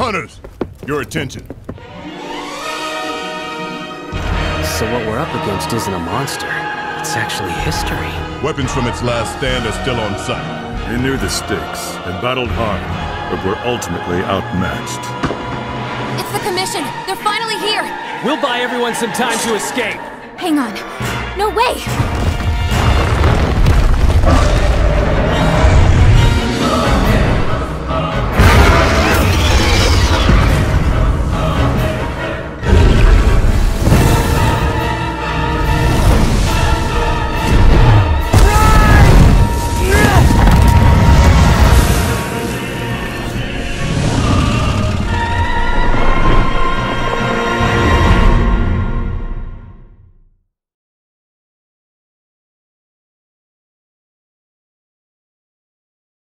Hunters, your attention. So what we're up against isn't a monster. It's actually history. Weapons from its last stand are still on site. They knew the stakes and battled hard, but were ultimately outmatched. It's the Commission! They're finally here! We'll buy everyone some time to escape. Hang on. No way!